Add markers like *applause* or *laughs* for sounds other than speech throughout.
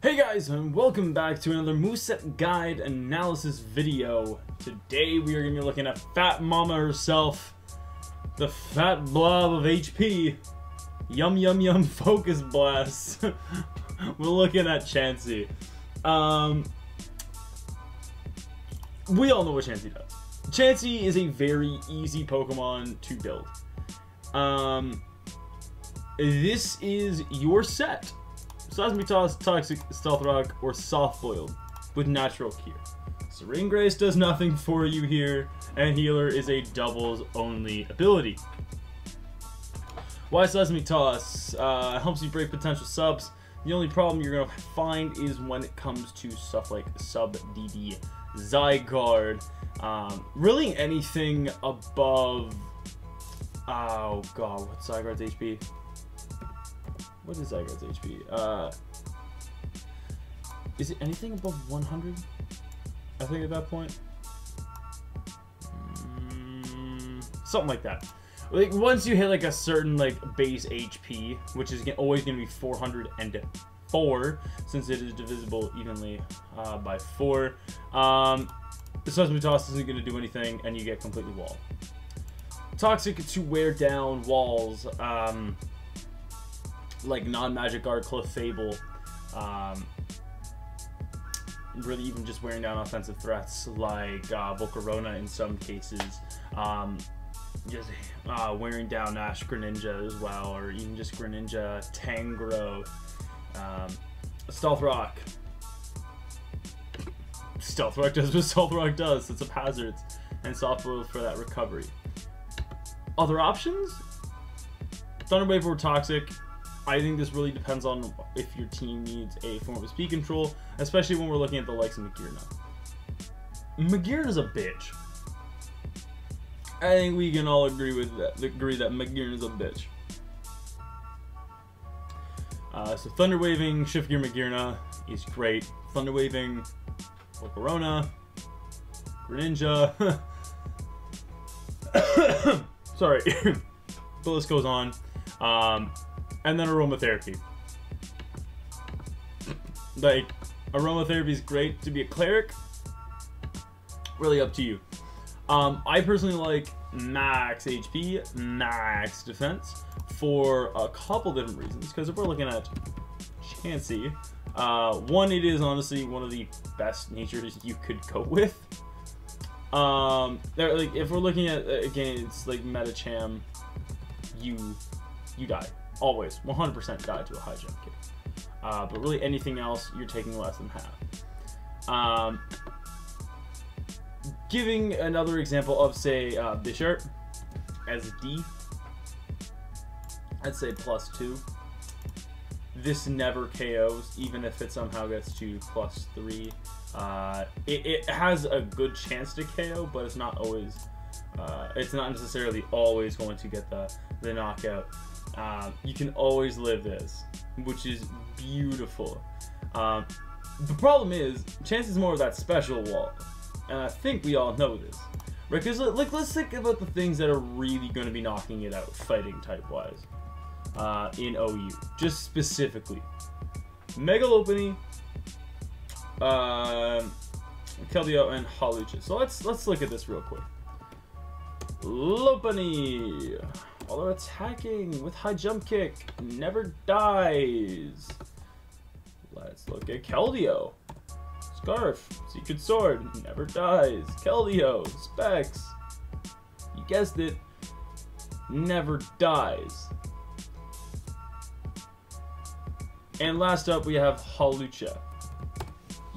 Hey guys, and welcome back to another moveset guide analysis video. Today we are going to be looking at Fat Mama herself, the fat blob of HP. Yum yum yum *laughs* focus blast. *laughs* We're looking at Chansey. Um, we all know what Chansey does. Chansey is a very easy Pokemon to build. Um, this is your set. Seismic Toxic, Stealth Rock, or Soft Boiled with Natural Cure. Serene Grace does nothing for you here, and Healer is a doubles only ability. Why Seismic Toss? Uh, helps you break potential subs. The only problem you're going to find is when it comes to stuff like Sub DD Zygarde. Um, really anything above... Oh god, what's Zygarde's HP? What is Zygarde's HP? Uh, is it anything above 100? I think at that point. Mm, something like that. Like once you hit like a certain like base HP, which is always going to be 404, since it is divisible evenly uh, by four. Um, the Seismic Toss isn't going to do anything, and you get completely wall. Toxic to wear down walls. Um, like non-Magic Guard Clefable, um, really even just wearing down offensive threats like uh, Volcarona in some cases, um, just uh, wearing down Ash Greninja as well, or even just Greninja, Tangrowth, um, Stealth Rock. Stealth Rock does what *laughs* Stealth Rock does, it's a hazard, and Soft Boil for that recovery. Other options? Thunder Wave or Toxic, I think this really depends on if your team needs a form of speed control, especially when we're looking at the likes of Magearna. Magearna's a bitch. I think we can all agree with that. Agree that Magearna's a bitch. Uh, so Thunder Waving Shift Gear Magearna is great. Thunder Waving Volcarona, Greninja. *coughs* Sorry, *coughs* the list goes on. Um, and then aromatherapy. Like, aromatherapy is great to be a cleric. Really up to you. Um, I personally like max HP, max defense for a couple different reasons. Because if we're looking at Chansey, uh, one, it is honestly one of the best natures you could go with. Um, like if we're looking at against like Medicham, you you die always 100% die to a high jump kick. Uh, but really anything else, you're taking less than half. Um, giving another example of, say, uh, Bisharp as D, I'd say plus two. This never KOs, even if it somehow gets to plus three. Uh, it, it has a good chance to KO, but it's not always, uh, it's not necessarily always going to get the, the knockout. Um, you can always live this, which is beautiful. Um, the problem is, Chansey's more of that special wall, and I think we all know this. Right, because like, let's think about the things that are really going to be knocking it out, fighting type-wise, uh, in OU. Just specifically. Mega Lopunny, uh, Keldeo, and Hawlucha. So let's, let's look at this real quick. Lopunny. Although attacking with high jump kick never dies. Let's look at Keldeo. Scarf, Secret Sword, never dies. Keldeo, Specs. You guessed it. Never dies. And last up we have Hawlucha.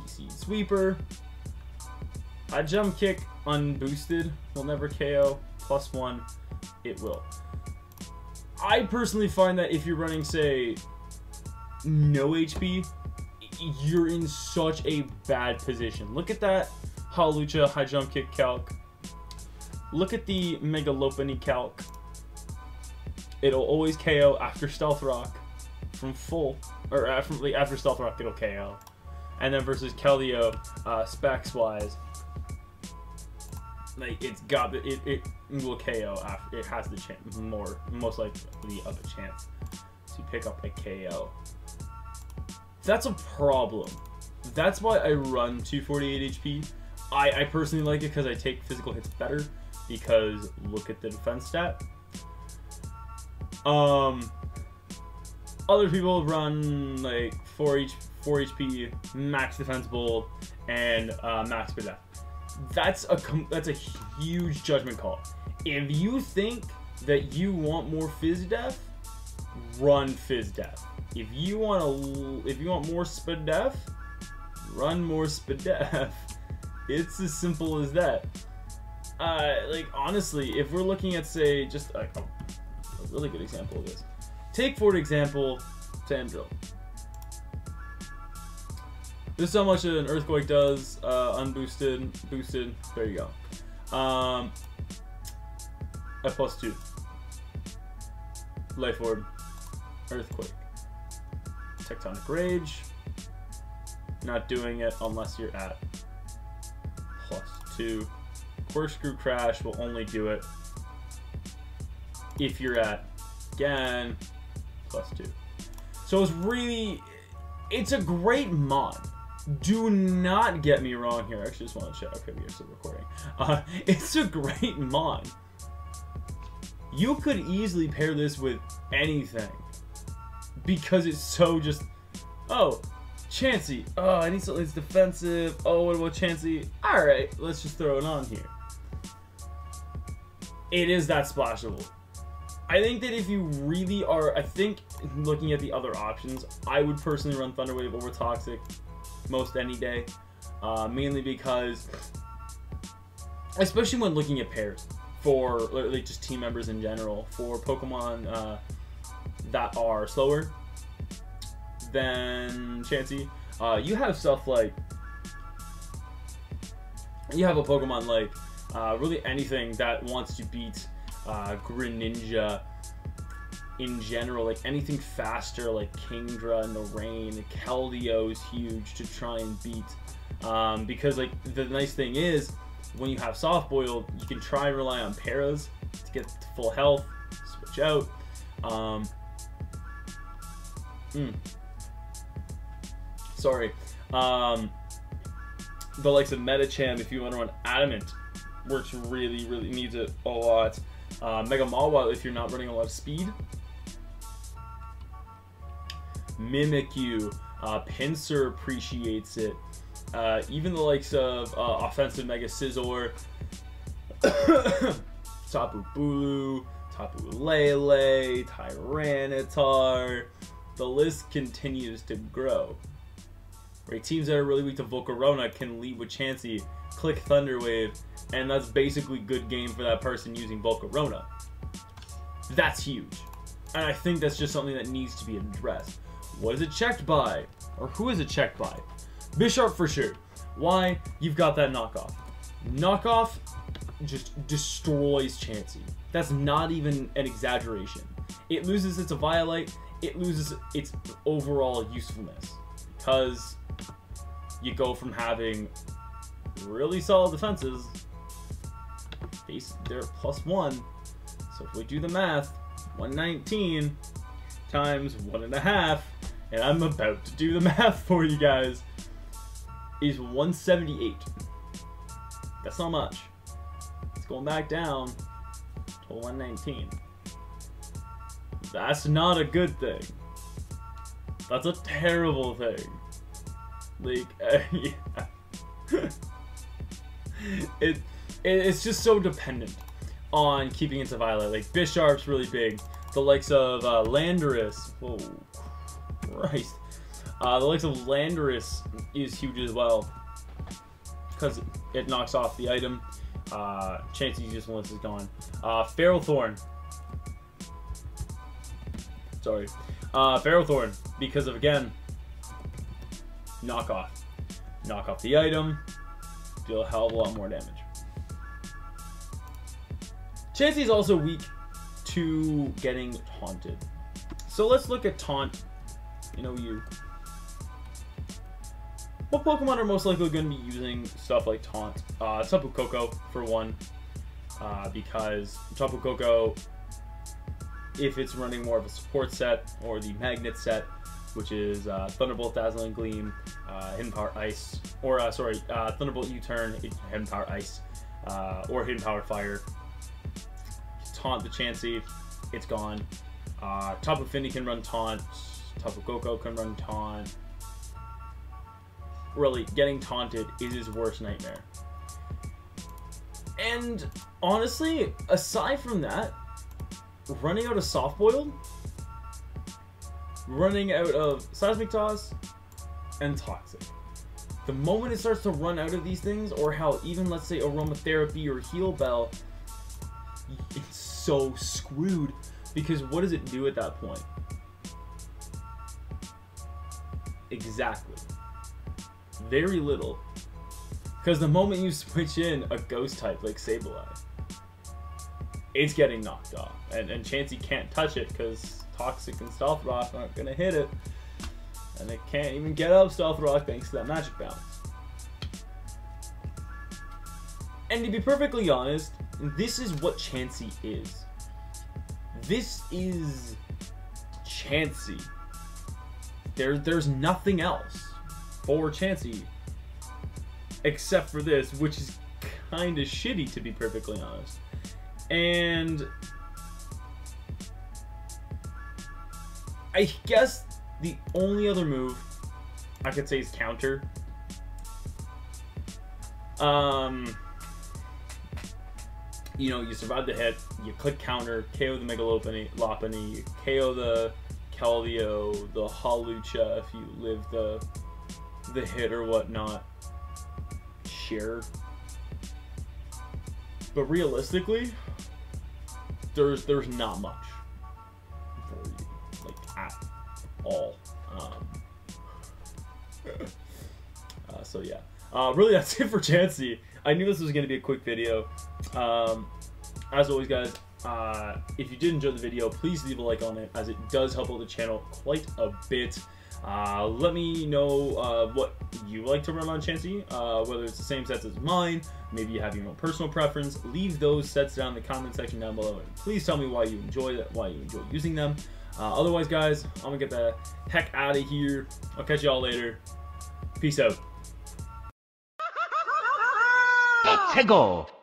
EC Sweeper. High jump kick unboosted will never KO. Plus one, it will. I personally find that if you're running, say, no HP, you're in such a bad position. Look at that Hawlucha high jump kick calc. Look at the Mega Lopunny calc. It'll always KO after Stealth Rock from full, or after, after Stealth Rock it'll KO. And then versus Keldeo, uh, specs wise, like it's got it, it will KO after it has the chance more most likely of a chance to pick up a KO. That's a problem. That's why I run 248 HP. I, I personally like it because I take physical hits better. Because look at the defense stat. Um, other people run like 4 H 4 HP, max defense bull, and uh, max speed That's a that's a huge judgment call. If you think that you want more fizz def, run fizz def. If you want a, if you want more speed def, run more speed def. *laughs* It's as simple as that. Uh, like honestly, if we're looking at say just a, a really good example of this, take for example Sandro. This is how much an earthquake does, uh, unboosted, boosted. There you go. Um, F plus two. Life Orb, Earthquake, Tectonic Rage. Not doing it unless you're at plus two. Corkscrew Crash will only do it if you're at, again, plus two. So it's really, it's a great mod. Do not get me wrong here. I actually just want to check. Okay, we are still recording. Uh, *laughs* it's a great mod. You could easily pair this with anything. Because it's so just, oh, Chansey. Oh, I need something that's defensive. Oh, what about Chansey? Alright, let's just throw it on here. It is that splashable. I think that if you really are, I think looking at the other options, I would personally run Thunderwave over Toxic most any day. Uh, mainly because, especially when looking at pairs for like just team members in general, for Pokemon uh, that are slower than Chansey, uh, you have stuff like you have a Pokemon like uh, really anything that wants to beat uh, Greninja in general, like anything faster, like Kingdra and the rain, is huge to try and beat. Um, because like the nice thing is, when you have soft boiled, you can try and rely on paras to get to full health, switch out. Um, mm, sorry. Um, the likes of Medicham, if you want to run Adamant, works really, really needs it a lot. Uh, Mega Mawile, if you're not running a lot of speed, Mimikyu. Uh, Pinsir appreciates it. Uh, even the likes of uh, offensive Mega Scizor, *coughs* Tapu Bulu, Tapu Lele, Tyranitar. The list continues to grow. Right, teams that are really weak to Volcarona can lead with Chansey, click Thunder Wave, and that's basically good game for that person using Volcarona. That's huge. And I think that's just something that needs to be addressed. What is it checked by? Or who is it checked by? Bisharp for sure. Why? You've got that knockoff. Knockoff just destroys Chansey. That's not even an exaggeration. It loses its Eviolite, it loses its overall usefulness. Because you go from having really solid defenses, they're plus one. So if we do the math, 119 times one and a half, and I'm about to do the *laughs* math for you guys, is 178. That's not much. It's going back down to 119. That's not a good thing. That's a terrible thing. Like, uh, *laughs* yeah. *laughs* it, it, it's just so dependent on keeping it to Violet. Like, Bisharp's really big. The likes of uh, Landorus. Whoa, Christ. Uh, the likes of Landorus is huge as well. Because it knocks off the item. Uh, Chansey's usefulness is gone. Uh, Ferrothorn. Sorry. Uh, Ferrothorn. Because of, again, knock off. Knock off the item. Deal a hell of a lot more damage. Chansey is also weak to getting taunted. So let's look at taunt you know you. What Pokemon are most likely going to be using stuff like Taunt? Uh, Tapu Koko, for one, uh, because Tapu Koko, if it's running more of a support set or the magnet set, which is uh, Thunderbolt, Dazzling Gleam, uh, Hidden Power Ice, or uh, sorry, uh, Thunderbolt U-Turn, Hidden Power Ice, uh, or Hidden Power Fire. Taunt the Chansey, it's gone. Uh, Tapu Fini can run Taunt, Tapu Koko can run Taunt. Really, getting taunted is his worst nightmare. And honestly, aside from that, running out of soft boiled, running out of seismic toss, and toxic. The moment it starts to run out of these things, or how even let's say aromatherapy or heal bell, it's so screwed because what does it do at that point? Exactly. Very little. Because the moment you switch in a ghost type like Sableye, it's getting knocked off. And, and Chansey can't touch it because Toxic and Stealth Rock aren't going to hit it. And it can't even get up Stealth Rock thanks to that magic bounce. And to be perfectly honest, this is what Chansey is. This is Chansey. There, there's nothing else for Chansey except for this, which is kind of shitty to be perfectly honest. And I guess the only other move I could say is counter. Um, you know, you survive the hit, you click counter, KO the Megalopony, Lopunny, KO the The Hawlucha if you live the the hit or whatnot. Sure. But realistically, there's there's not much for you, like at all. Um, *laughs* uh, so yeah, uh, really that's *laughs* it for Chansey. I knew this was gonna be a quick video. Um, as always, guys, uh, if you did enjoy the video, please leave a like on it, as it does help out the channel quite a bit. Uh, let me know uh, what you like to run on Chansey, uh, whether it's the same sets as mine, maybe you have your own personal preference. Leave those sets down in the comment section down below, and please tell me why you enjoy that, why you enjoy using them. Uh, otherwise, guys, I'm gonna get the heck out of here. I'll catch y'all later. Peace out. Tego!